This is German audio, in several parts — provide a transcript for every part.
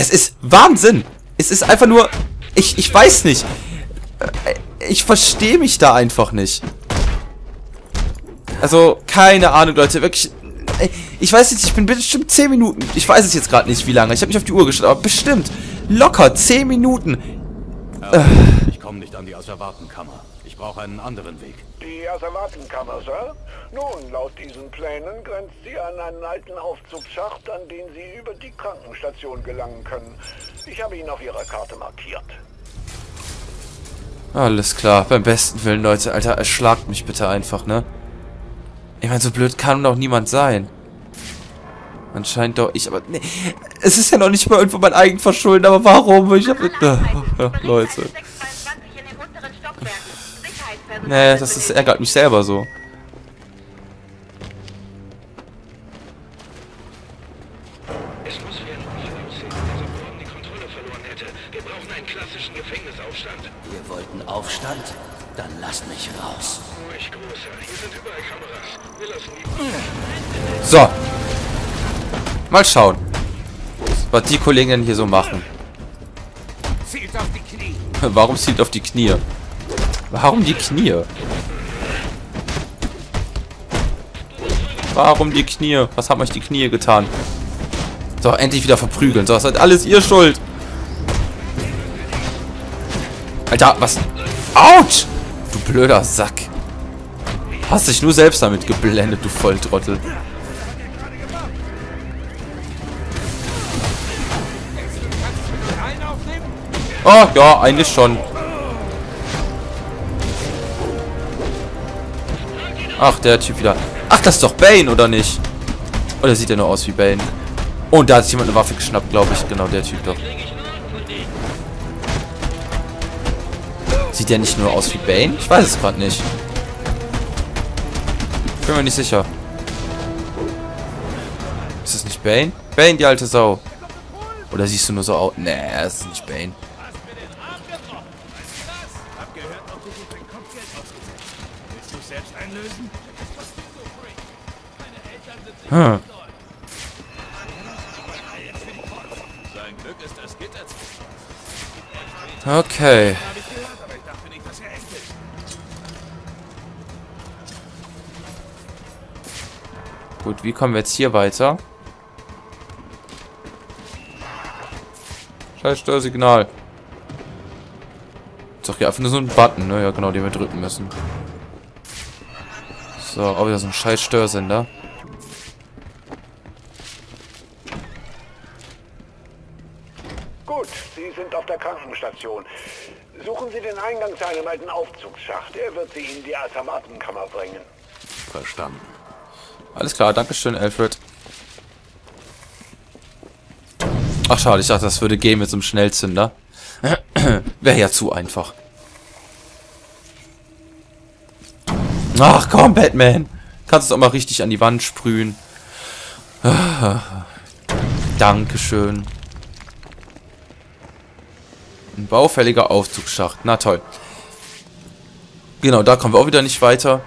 Es ist Wahnsinn. Es ist einfach nur... Ich, ich weiß nicht. Äh, ich verstehe mich da einfach nicht. Also, keine Ahnung, Leute. Wirklich... Ich weiß nicht, ich bin bestimmt 10 Minuten. Ich weiß es jetzt gerade nicht, wie lange. Ich habe mich auf die Uhr geschaut, aber bestimmt. Locker 10 Minuten. Ja, ich komme nicht an die Asservatenkammer. Ich brauche einen anderen Weg. Die Asservatenkammer, Sir? Nun, laut diesen Plänen grenzt sie an einen alten Aufzugsschacht, an den Sie über die Krankenstation gelangen können. Ich habe ihn auf Ihrer Karte markiert. Alles klar, beim besten Willen, Leute. Alter, erschlagt mich bitte einfach, ne? Ich meine, so blöd kann doch niemand sein. Anscheinend doch ich, aber nee, es ist ja noch nicht mal irgendwo mein eigen Verschulden, aber warum? Ich hab, Leute. Nee, das ist, ärgert mich selber so. Die... So. Mal schauen, was die Kollegen denn hier so machen. Zielt auf die Knie. Warum zielt auf die Knie? Warum die Knie? Warum die Knie? Was haben euch die Knie getan? So, endlich wieder verprügeln. So, das ist alles ihr Schuld. Alter, was? Autsch! Du blöder Sack. Hast dich nur selbst damit geblendet, du Volltrottel. Oh, ja, eigentlich schon. Ach, der Typ wieder. Ach, das ist doch Bane, oder nicht? Oder sieht er nur aus wie Bane? Oh, und da hat sich jemand eine Waffe geschnappt, glaube ich. Genau, der Typ doch. Sieht der nicht nur aus wie Bane? Ich weiß es gerade nicht. Bin mir nicht sicher. Ist das nicht Bane? Bane, die alte Sau. Oder siehst du nur so aus? Nee, das ist nicht Bane. Hm. Okay. Gut, wie kommen wir jetzt hier weiter? Scheiß Störsignal. Ist doch hier einfach nur so ein Button, ne? Ja, genau, den wir drücken müssen. So, auch wieder so ein scheiß Störsender. Alten Aufzugsschacht. Er wird Sie in die Asservatenkammer bringen. Verstanden. Alles klar, Dankeschön, Alfred. Ach, schade, ich dachte, das würde gehen mit so einem Schnellzünder. Wäre ja zu einfach. Ach komm, Batman. Kannst du es auch mal richtig an die Wand sprühen. Dankeschön. Ein baufälliger Aufzugsschacht. Na toll. Genau, da kommen wir auch wieder nicht weiter.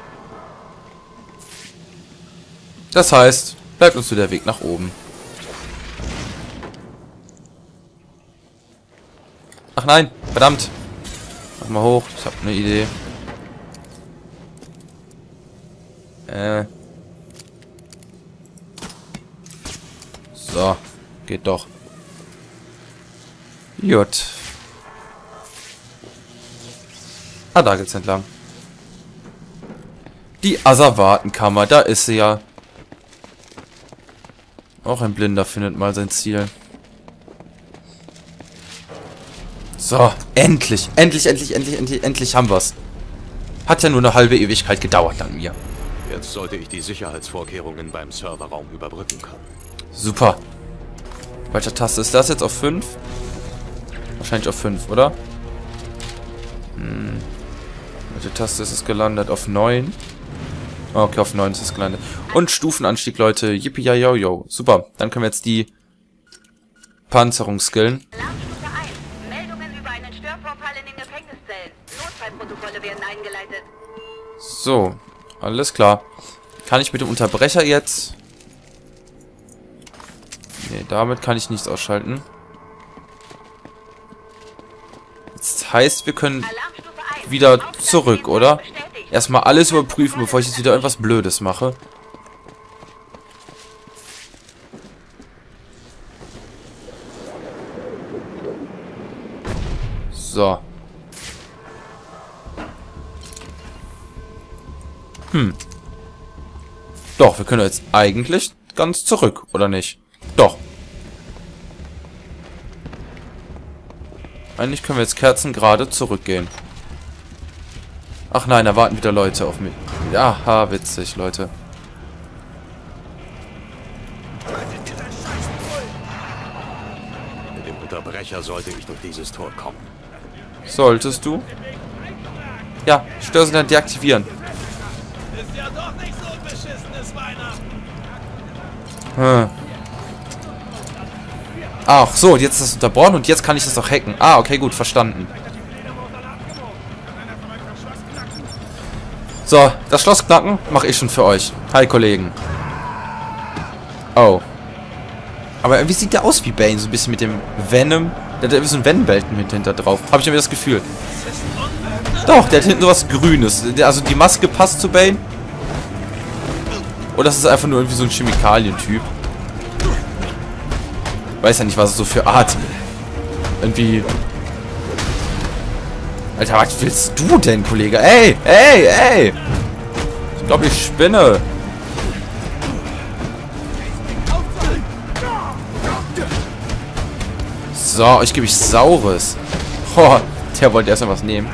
Das heißt, bleibt uns nur der Weg nach oben. Ach nein, verdammt. Mach mal hoch, ich habe eine Idee. Äh. So, geht doch. Gut. Ah, da geht's entlang. Die Asservatenkammer, da ist sie ja. Auch ein Blinder findet mal sein Ziel. So, endlich, endlich, endlich, endlich, endlich, endlich haben wir's. Hat ja nur eine halbe Ewigkeit gedauert an mir. Jetzt sollte ich die Sicherheitsvorkehrungen beim Serverraum überbrücken können. Super. Welcher Taste ist das jetzt? Auf 5? Wahrscheinlich auf 5, oder? Hm. Welche Taste ist es gelandet? Auf 9? Okay, auf 9 ist es gelandet. Und Stufenanstieg, Leute. Yippie, ja, yo, yo. Super. Dann können wir jetzt die Panzerung skillen. So, alles klar. Kann ich mit dem Unterbrecher jetzt? Nee, damit kann ich nichts ausschalten. Das heißt, wir können wieder zurück, oder? Erstmal alles überprüfen, bevor ich jetzt wieder irgendwas Blödes mache. So. Hm. Doch, wir können jetzt eigentlich ganz zurück, oder nicht? Doch. Eigentlich können wir jetzt kerzengerade zurückgehen. Ach nein, da warten wieder Leute auf mich. Aha, witzig, Leute. Mit dem Unterbrecher sollte ich durch dieses Tor kommen. Solltest du? Ja, Störsignal deaktivieren. Ist ja doch nicht so beschissenes Weihnachten. Hm. Ach so, jetzt ist das unterbrochen und jetzt kann ich das doch hacken. Ah, okay, gut, verstanden. So, das Schloss knacken mache ich schon für euch. Hi, Kollegen. Oh. Aber irgendwie sieht der aus wie Bane, so ein bisschen mit dem Venom. Der hat irgendwie so ein Venom-Belten hinter drauf. Habe ich irgendwie das Gefühl. Doch, der hat hinten sowas Grünes. Also die Maske passt zu Bane. Oder das ist einfach nur irgendwie so ein Chemikalientyp. Weiß ja nicht, was es so für Art. Irgendwie. Alter, was willst du denn, Kollege? Ey, ey, ey! Ich glaube, ich spinne. So, euch gebe ich Saures. Oh, der wollte erstmal was nehmen.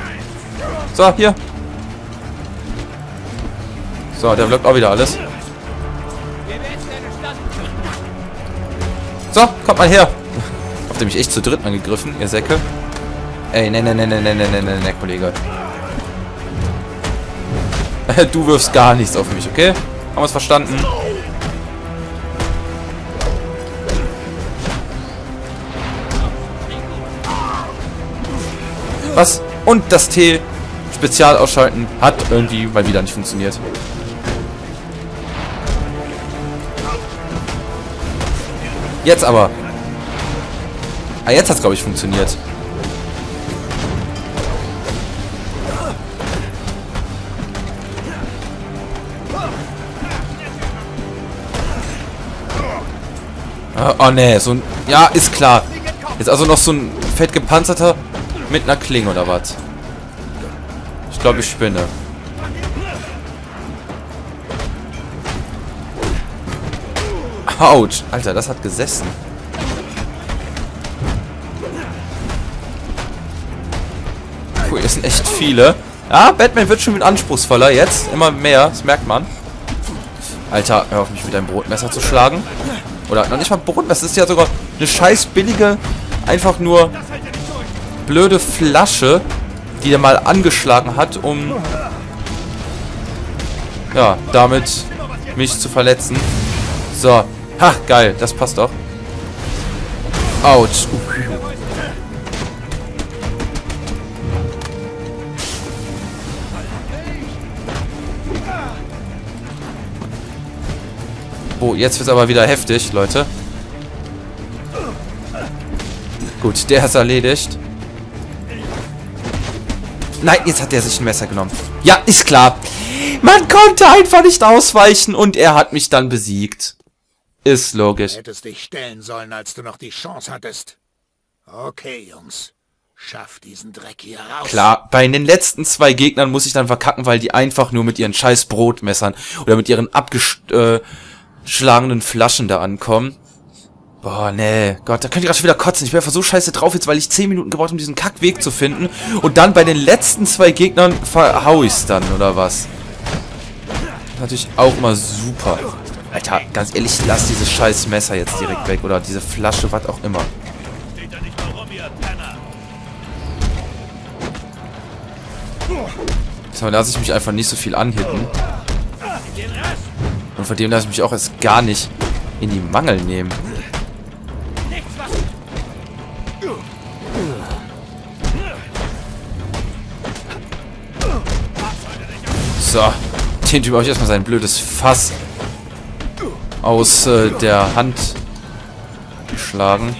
So, hier. So, der blockt auch wieder alles. So, kommt mal her. Habt ihr mich echt zu dritt angegriffen, ihr Säcke? Ey, ne, ne, ne, ne, ne, ne, ne, ne, ne, Kollege. Du wirfst gar nichts auf mich, okay? Haben wir es verstanden? Was? Und das T Spezial ausschalten hat irgendwie mal wieder nicht funktioniert. Jetzt aber. Ah, jetzt hat's glaube ich funktioniert. Oh ne, so ein... Ja, ist klar. Jetzt also noch so ein fett gepanzerter mit einer Klinge oder was? Ich glaube, ich spinne. Autsch. Alter, das hat gesessen. Puh, hier sind echt viele. Ja, Batman wird schon mit anspruchsvoller jetzt. Immer mehr, das merkt man. Alter, hör auf mich mit deinem Brotmesser zu schlagen. Oder noch nicht mal Brotmesser, das ist ja sogar eine scheiß billige, einfach nur blöde Flasche, die er mal angeschlagen hat, um ja, damit mich zu verletzen. So. Ha, geil, das passt doch. Autsch. Oh, jetzt wird's aber wieder heftig, Leute. Gut, der ist erledigt. Nein, jetzt hat er sich ein Messer genommen. Ja, ist klar. Man konnte einfach nicht ausweichen und er hat mich dann besiegt. Ist logisch. Hättest dich stellen sollen, als du noch die Chance hattest. Okay, Jungs. Schaff diesen Dreck hier raus. Klar, bei den letzten zwei Gegnern muss ich dann verkacken, weil die einfach nur mit ihren scheiß Brotmessern oder mit ihren abgeschlagenen Flaschen da ankommen. Boah, nee. Gott, da könnte ich gerade schon wieder kotzen. Ich einfach so scheiße drauf jetzt, weil ich 10 Minuten gebraucht habe, um diesen Kackweg zu finden. Und dann bei den letzten zwei Gegnern verhau ich's dann, oder was? Natürlich auch immer super. Alter, ganz ehrlich, lass dieses scheiß Messer jetzt direkt weg. Oder diese Flasche, was auch immer. Mal. Diesmal lasse ich mich einfach nicht so viel anhitten. Und von dem lasse ich mich auch erst gar nicht in die Mangel nehmen. So, den Typ habe ich erstmal sein blödes Fass aus äh, der Hand geschlagen.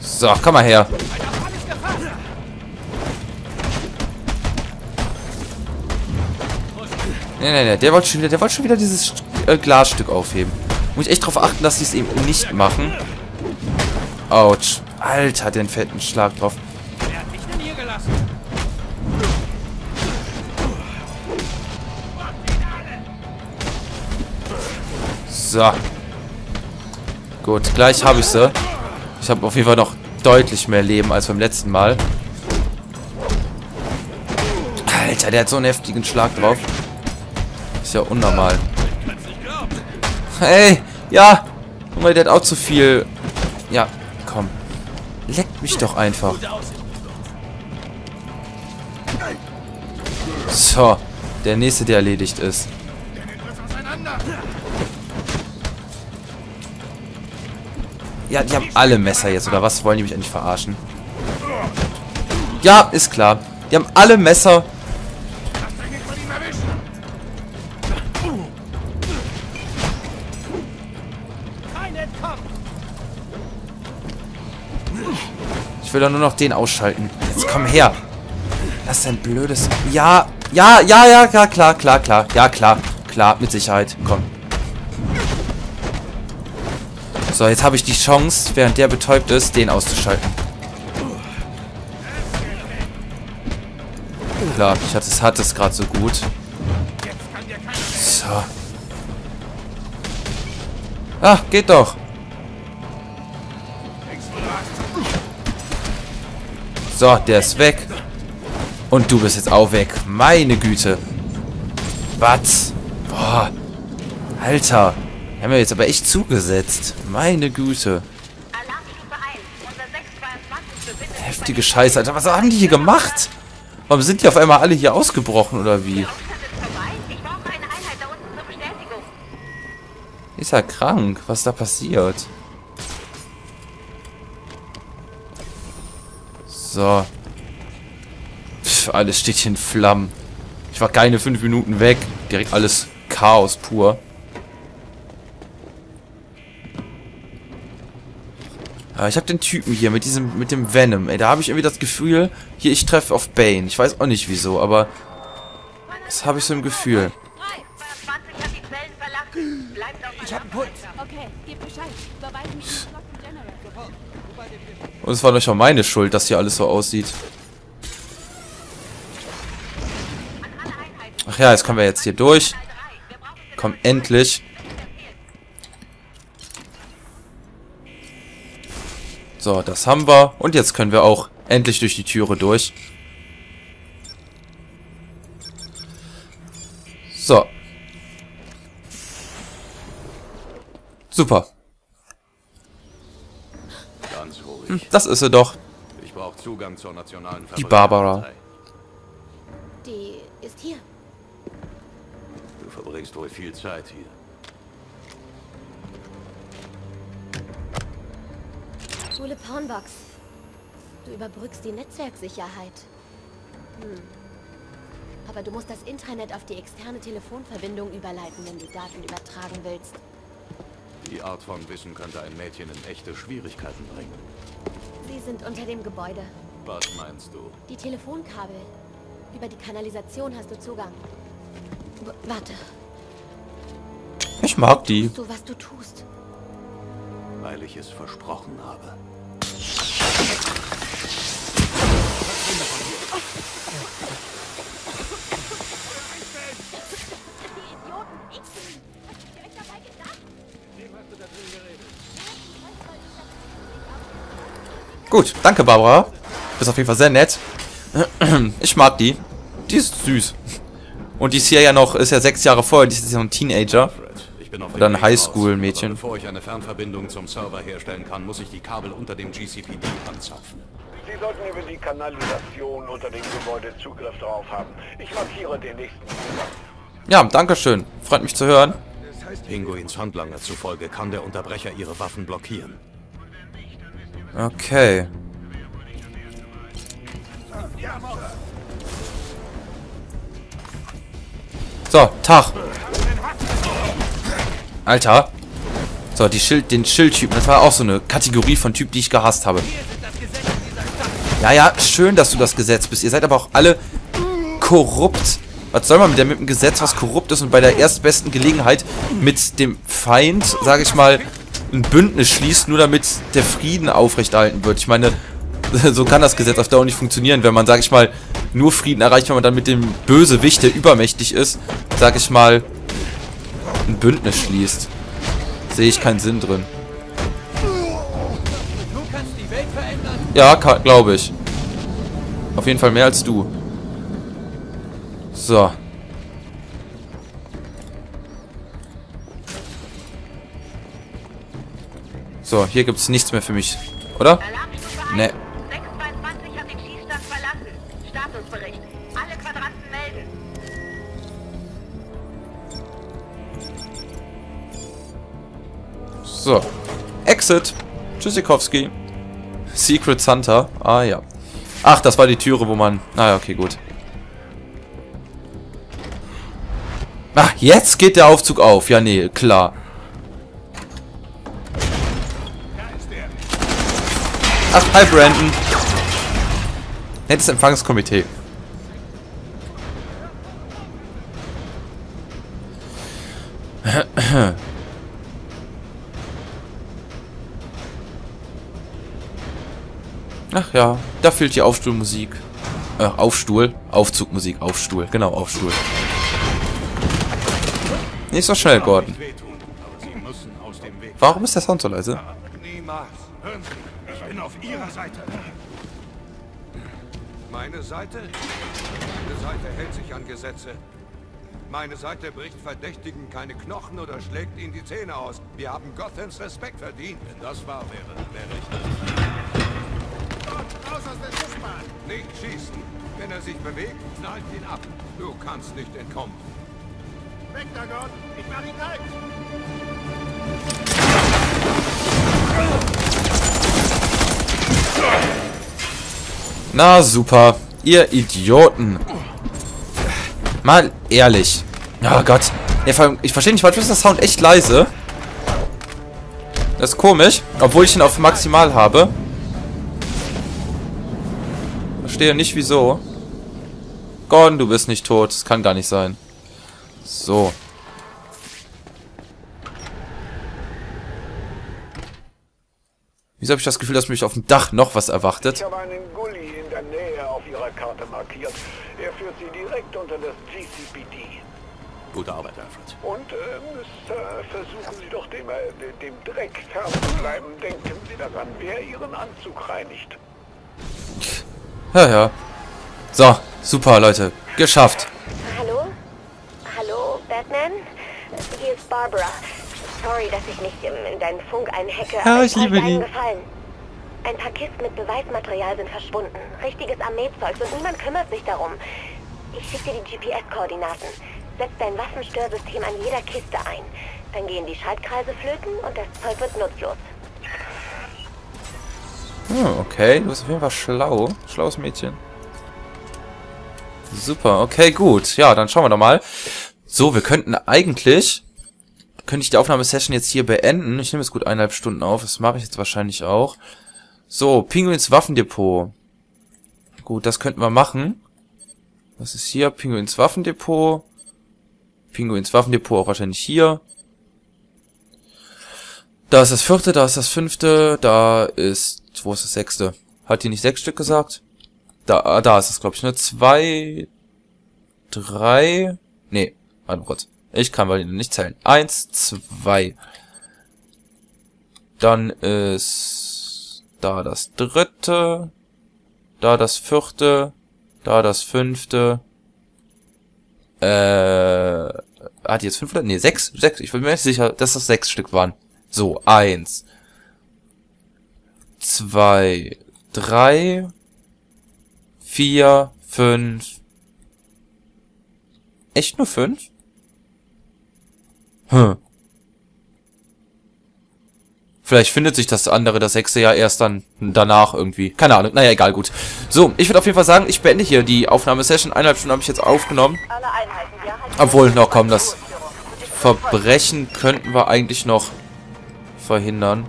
So, komm mal her. Nee, nee, nee, der wollte schon wieder, der wollte schon wieder dieses äh, Glasstück aufheben. Muss ich echt darauf achten, dass sie es eben nicht machen. Autsch. Alter, den fetten Schlag drauf. So. Gut, gleich habe ich sie. Ich habe auf jeden Fall noch deutlich mehr Leben als beim letzten Mal. Alter, der hat so einen heftigen Schlag drauf. Ist ja unnormal. Hey, ja. Guck mal, der hat auch zu viel. Ja, komm. Leckt mich doch einfach. So, der nächste, der erledigt ist. Ja, die haben alle Messer jetzt, oder was? Wollen die mich eigentlich verarschen? Ja, ist klar. Die haben alle Messer. Ich will doch nur noch den ausschalten. Jetzt komm her. Lass dein blödes... Ja, ja, ja, ja, ja, klar, klar, klar. Ja, klar, klar, mit Sicherheit. Komm. So, jetzt habe ich die Chance, während der betäubt ist, den auszuschalten. Klar, ich hatte es hatte es gerade so gut. So. Ach, geht doch. So, der ist weg. Und du bist jetzt auch weg. Meine Güte. Was? Boah. Alter. Die haben wir jetzt aber echt zugesetzt. Meine Güte. Alarmstufe 1. Unser 622 befindet sich Heftige Scheiße, Alter. Was haben die hier gemacht? Warum sind die auf einmal alle hier ausgebrochen, oder wie? Ist er krank? Was ist da passiert? So. Pff, alles steht hier in Flammen. Ich war keine fünf Minuten weg. Direkt alles Chaos pur. Ja, ich habe den Typen hier mit diesem, mit dem Venom. Ey, da habe ich irgendwie das Gefühl, hier, ich treffe auf Bane. Ich weiß auch nicht wieso, aber das habe ich so im Gefühl. 22 hat die Zellen verlassen. Bleibt auf Ich hab einen Puls. Okay, gib Bescheid. Überweise mich den Block im General. Und es war doch auch meine Schuld, dass hier alles so aussieht. Ach ja, jetzt kommen wir jetzt hier durch. Komm, endlich. So, das haben wir. Und jetzt können wir auch endlich durch die Türe durch. So. Super. Ganz ruhig. Hm, das ist sie doch. Ich brauche Zugang zur nationalen Die Barbara. Die ist hier. Du verbringst wohl viel Zeit hier. Coole Pornbox. Du überbrückst die Netzwerksicherheit. Hm. Aber du musst das Intranet auf die externe Telefonverbindung überleiten, wenn du Daten übertragen willst. Die Art von Wissen könnte ein Mädchen in echte Schwierigkeiten bringen. Sie sind unter dem Gebäude. Was meinst du? Die Telefonkabel. Über die Kanalisation hast du Zugang. W warte. Ich mag die. Weißt du, was du tust? Weil ich es versprochen habe. Gut, danke Barbara. Bist auf jeden Fall sehr nett. Ich mag die. Die ist süß. Und die ist hier ja noch, ist ja sechs Jahre vorher, die ist ja noch ein Teenager. Oder ein. Highschool-Mädchen. Bevor ich eine Fernverbindung zum Server herstellen kann, muss ich die Kabel unter dem GCPD anzapfen. Sie sollten über die Kanalisation unter dem Gebäude Zugriff drauf haben. Ich markiere den nächsten Zugang. Ja, danke schön. Freut mich zu hören. Pinguins Handlanger zufolge kann der Unterbrecher ihre Waffen blockieren. Okay. So, Tag. Alter. So, die Schild, den Schildtypen, das war auch so eine Kategorie von Typ, die ich gehasst habe. Ja, ja, schön, dass du das Gesetz bist. Ihr seid aber auch alle korrupt. Was soll man mit, der, mit dem Gesetz, was korrupt ist und bei der erstbesten Gelegenheit mit dem Feind, sage ich mal, ein Bündnis schließt, nur damit der Frieden aufrechterhalten wird. Ich meine, so kann das Gesetz auf Dauer nicht funktionieren, wenn man, sage ich mal, nur Frieden erreicht, wenn man dann mit dem Bösewicht, der übermächtig ist, sage ich mal, ein Bündnis schließt. Sehe ich keinen Sinn drin. Ja, glaube ich. Auf jeden Fall mehr als du. So. So, hier gibt es nichts mehr für mich. Oder? Alarmstufe 1. Ne. 622 hat den Schießstand verlassen. Statusbericht. Alle Quadranten melden. So. Exit. Tschüssikowski. Secret Santa. Ah, ja. Ach, das war die Türe, wo man... Naja, okay, gut. Ach, jetzt geht der Aufzug auf. Ja, nee, klar. Ach, hi, Brandon. Nettes Empfangskomitee. Ach ja, da fehlt die Aufstuhlmusik. Äh, Aufstuhl. Aufzugmusik, Aufstuhl. Genau, Aufstuhl. Nicht so schnell, Gordon. Warum ist der Sound so leise? Meine Seite? Meine Seite hält sich an Gesetze. Meine Seite bricht Verdächtigen keine Knochen oder schlägt ihnen die Zähne aus. Wir haben Gothams Respekt verdient. Wenn das wahr wäre, wäre ich das. Raus aus der Schiffbahn! Nicht schießen. Wenn er sich bewegt, knallt ihn ab. Du kannst nicht entkommen. Weg da, Gott! Ich mach ihn kalt! Na super. Ihr Idioten. Mal ehrlich. Oh Gott. Ich verstehe nicht, manchmal ist der Sound echt leise. Das ist komisch. Obwohl ich ihn auf maximal habe. Verstehe nicht wieso. Gordon, du bist nicht tot. Das kann gar nicht sein. So. Wieso habe ich das Gefühl, dass mich auf dem Dach noch was erwartet? Ich habe einen Gully der Nähe auf Ihrer Karte markiert. Er führt Sie direkt unter das GCPD. Gute Arbeit, Alfred. Und, äh, Mister, versuchen Sie doch dem, äh, dem Dreck fernzubleiben. Denken Sie daran, wer Ihren Anzug reinigt. Ja, ja. So, super, Leute. Geschafft. Hallo? Hallo, Batman? Hier ist Barbara. Sorry, dass ich nicht in, in deinen Funk einhacke, Ja, ich liebe die. Gefallen. Ein paar Kisten mit Beweismaterial sind verschwunden. Richtiges Armeezeugs und niemand kümmert sich darum. Ich schicke dir die GPS-Koordinaten. Setz dein Waffenstörsystem an jeder Kiste ein. Dann gehen die Schaltkreise flöten und das Zeug wird nutzlos. Hm, okay. Du bist auf jeden Fall schlau. Schlaues Mädchen. Super, okay, gut. Ja, dann schauen wir doch mal. So, wir könnten eigentlich... Könnte ich die Aufnahmesession jetzt hier beenden. Ich nehme jetzt gut eineinhalb Stunden auf. Das mache ich jetzt wahrscheinlich auch. So, Pinguins Waffendepot. Gut, das könnten wir machen. Was ist hier? Pinguins Waffendepot. Pinguins Waffendepot auch wahrscheinlich hier. Da ist das vierte, da ist das fünfte, da ist... Wo ist das sechste? Hat die nicht sechs Stück gesagt? Da, ah, da ist es, glaube ich, ne? Zwei... Drei... Nee, warte kurz. Ich kann mal nicht zählen. Eins, zwei. Dann ist... Da das dritte. Da das vierte. Da das fünfte. Äh... Hat die jetzt fünf oder? Nee, sechs. Sechs. Ich bin mir nicht sicher, dass das sechs Stück waren. So, eins. Zwei. Drei. Vier. Fünf. Echt nur fünf? Hm. Vielleicht findet sich das andere, das sechste ja erst dann danach irgendwie. Keine Ahnung. Naja, egal, gut. So, ich würde auf jeden Fall sagen, ich beende hier die Aufnahmesession. Eineinhalb Stunden habe ich jetzt aufgenommen. Obwohl, noch komm, das Verbrechen könnten wir eigentlich noch verhindern.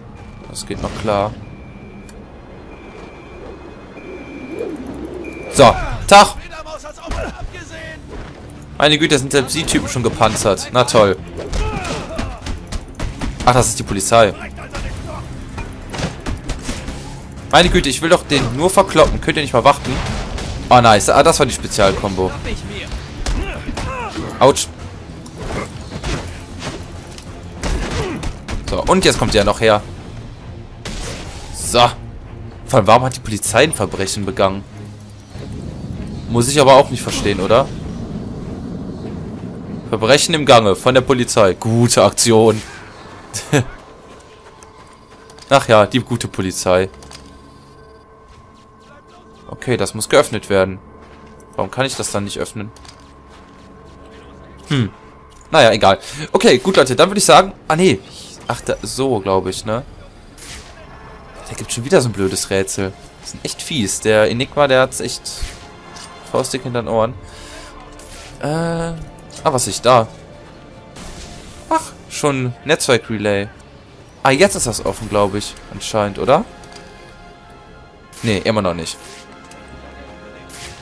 Das geht noch klar. So, Tag. Meine Güte, sind selbst die Typen schon gepanzert. Na toll. Ach, das ist die Polizei. Meine Güte, ich will doch den nur verkloppen. Könnt ihr nicht mal warten? Oh, nice. Ah, das war die Spezialkombo. Autsch. So, und jetzt kommt der noch her. So. Vor allem, warum hat die Polizei ein Verbrechen begangen? Muss ich aber auch nicht verstehen, oder? Verbrechen im Gange von der Polizei. Gute Aktion. Ach ja, die gute Polizei. Okay, das muss geöffnet werden. Warum kann ich das dann nicht öffnen? Hm. Naja, egal. Okay, gut, Leute, dann würde ich sagen... Ah, nee. Ach, da, so, glaube ich, ne? Da gibt schon wieder so ein blödes Rätsel. Das ist echt fies. Der Enigma, der hat's echt faustig hinter den Ohren. Äh... Ah, was ist da? Ach, schon Netzwerk-Relay. Ah, jetzt ist das offen, glaube ich. Anscheinend, oder? Nee, immer noch nicht.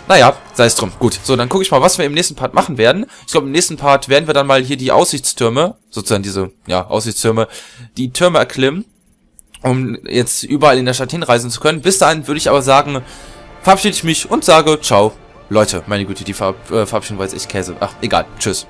Naja, sei es drum. Gut, so, dann gucke ich mal, was wir im nächsten Part machen werden. Ich glaube, im nächsten Part werden wir dann mal hier die Aussichtstürme, sozusagen diese, ja, Aussichtstürme, die Türme erklimmen, um jetzt überall in der Stadt hinreisen zu können. Bis dahin würde ich aber sagen, verabschiede ich mich und sage, ciao. Leute, meine Güte, die Ver äh, Verabschiedung war jetzt echt Käse. Ach, egal. Tschüss.